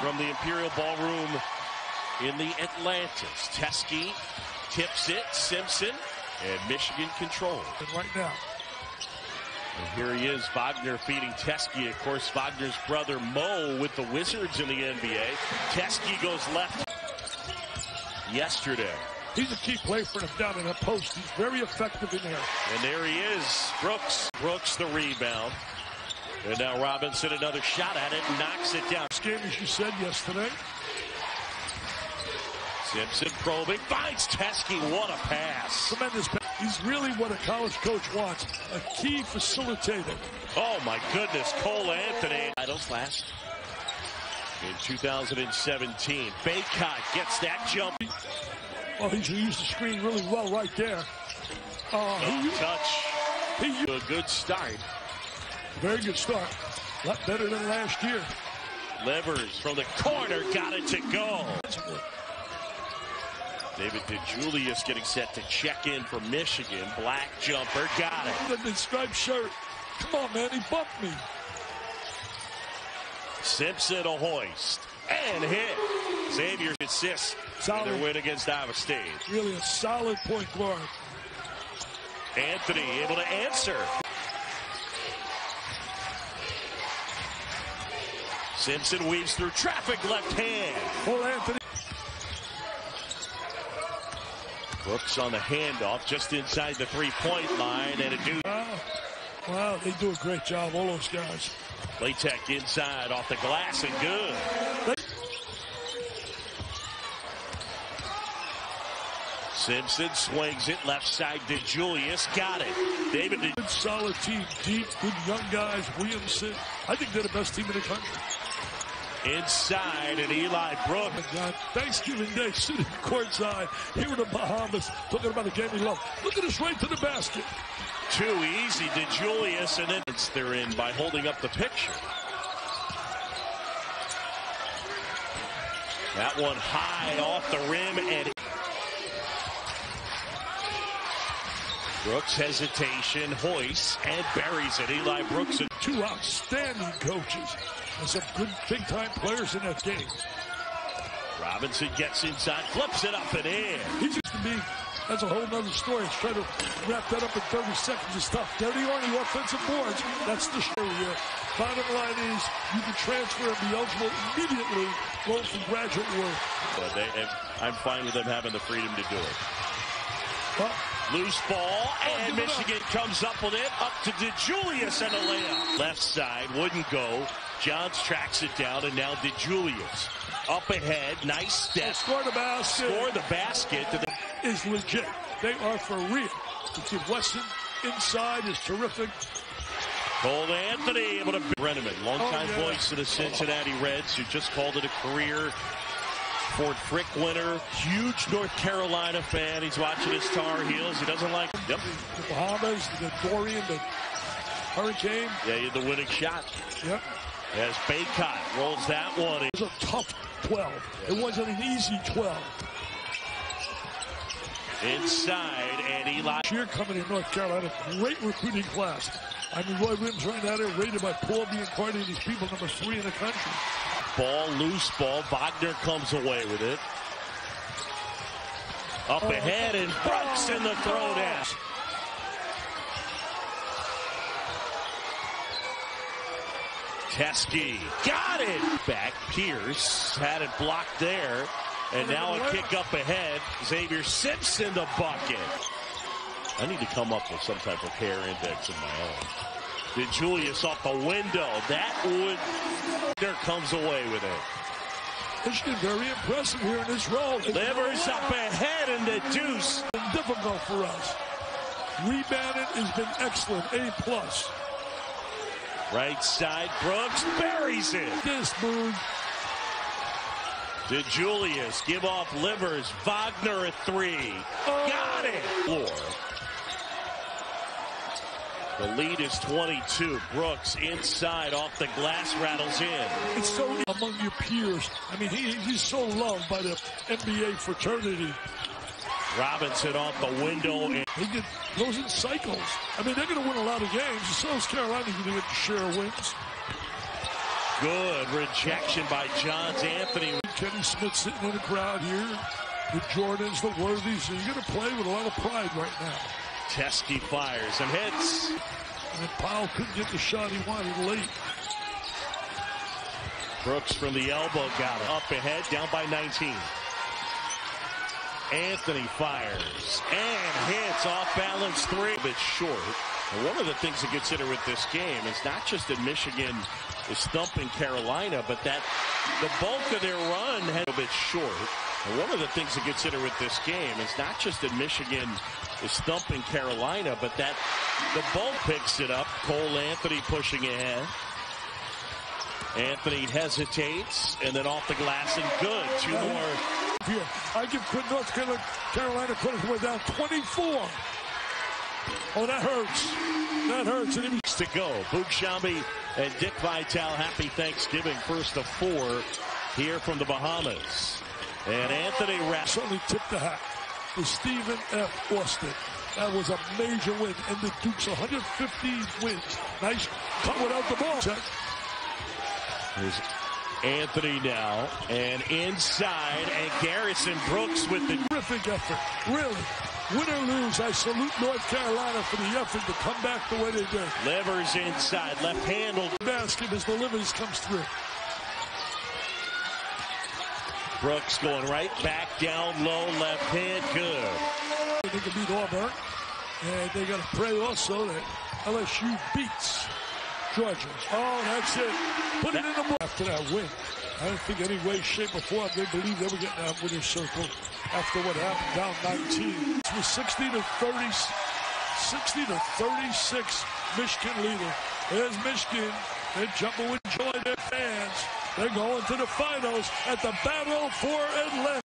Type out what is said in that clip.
from the Imperial Ballroom in the Atlantis. Teske tips it, Simpson, and Michigan controls. Right now. And here he is, Wagner feeding Teske. Of course, Wagner's brother Mo with the Wizards in the NBA. Teske goes left yesterday. He's a key player for them down in the post. He's very effective in there. And there he is, Brooks. Brooks the rebound. And now Robinson another shot at it knocks it down. Game, as you said yesterday. Simpson probing, finds Teske. What a pass. Tremendous pass. He's really what a college coach wants. A key facilitator. Oh my goodness, Cole Anthony. Titles last in 2017. Bacot gets that jump. Oh, he's used the screen really well right there. Uh, he, touch. He, a good start. Very good start. A lot better than last year. Livers from the corner got it to go. David DeJulius getting set to check in for Michigan. Black jumper, got it. The striped shirt. Come on, man, he bumped me. Simpson a hoist and hit. Zavier assists solid. their win against Iowa State. Really a solid point guard. Anthony able to answer. Simpson weaves through traffic left hand. Well, Anthony. Brooks on the handoff just inside the three-point line and a do. Wow. wow, they do a great job, all those guys. Platek inside off the glass and good. Simpson swings it left side to Julius. Got it. David. Good solid team. Deep, good young guys. Williamson. I think they're the best team in the country. Inside and Eli Brook. God, Thanksgiving Day sitting courtside here in the Bahamas talking about the game we love. Look at us right to the basket. Too easy to Julius and then they're in by holding up the picture. That one high off the rim and Brooks hesitation, hoists, and buries it. Eli Brooks and two outstanding coaches and some good big time players in that game. Robinson gets inside, flips it up and in. He used to be that's a whole other story. Let's try to wrap that up in 30 seconds. It's tough. Dirty on the offensive boards. That's the show here. Bottom line is you can transfer and be eligible immediately. Go for graduate work. But they, I'm fine with them having the freedom to do it. Well, Loose ball, and Michigan comes up with it. Up to DeJulius and a layup. Left side, wouldn't go. Johns tracks it down, and now DeJulius. Up ahead, nice step. Score the basket. Score the basket. Is legit. They are for real. The kid Weston inside is terrific. Cole Anthony able to Brennaman, longtime oh, yeah. voice of the Cincinnati Reds, who just called it a career Ford Frick winner, huge North Carolina fan. He's watching his Tar Heels. He doesn't like Yep. The Bahamas, the Dorian, the Hurricane. Yeah, he had the winning shot. Yep. As Bacot rolls that one. It was a tough 12. It wasn't an easy 12. Inside, and Eli. Cheer coming in North Carolina. Great recruiting class. I mean, Roy Williams right now, there rated by Paul Biancardi and these people, number three in the country. Ball, loose ball. Wagner comes away with it. Up oh. ahead, and Brooks in the throwdown. Teske got it. Back, Pierce had it blocked there. And now a kick up ahead. Zavier Simpson the bucket. I need to come up with some type of hair index of my own. DeJulius off the window. That would. There comes away with it. Michigan very impressive here in this role. Livers up ahead in the deuce. Difficult for us. Rebounding has been excellent. A plus. Right side, Brooks buries it. This move. DeJulius give off Livers. Wagner at three. Oh. Got it. Floor. The lead is 22. Brooks inside off the glass rattles in. It's so among your peers. I mean, he, he's so loved by the NBA fraternity. Robinson off the window. And he get, goes in cycles. I mean, they're going to win a lot of games. So is Carolina going to get share of wins. Good rejection by Johns Anthony. Kenny Smith sitting in the crowd here. The Jordans, the Worthies. And you're going to play with a lot of pride right now. Teske fires and hits. And Powell couldn't get the shot he wanted late. Brooks from the elbow got it. Up ahead, down by 19. Anthony fires and hits off balance three. A bit short. One of the things to consider with this game is not just that Michigan is thumping Carolina, but that the bulk of their run has a bit short. And one of the things to consider with this game is not just that Michigan is thumping Carolina, but that the bulk picks it up. Cole Anthony pushing ahead. Anthony hesitates and then off the glass and good. Two more. I give North Carolina credit. We're down 24. Oh, that hurts. That hurts. And he to go. Boog Sciambi and Dick Vitale, happy Thanksgiving. First of four here from the Bahamas. And Anthony Rapp. Certainly tipped the hat to Stephen F. Austin. That was a major win. And the Duke's 150 wins. Nice cut without the ball. Check. Anthony now, and inside, and Garrison Brooks with the terrific effort. Really, win or lose, I salute North Carolina for the effort to come back the way they did. Livers inside, left handle. Basket as the Livers comes through. Brooks going right back down low, left hand, good. They can beat Auburn, and they got to pray also that LSU beats Georgia. Oh, that's it. Put it in the after that win. I don't think any way, shape, or form they believe they were getting that winner's circle after what happened down 19. It was 60 to 30, 60 to 36 Michigan leader. There's Michigan. They're jumping with joy, their fans. They're going to the finals at the Battle for Atlantis.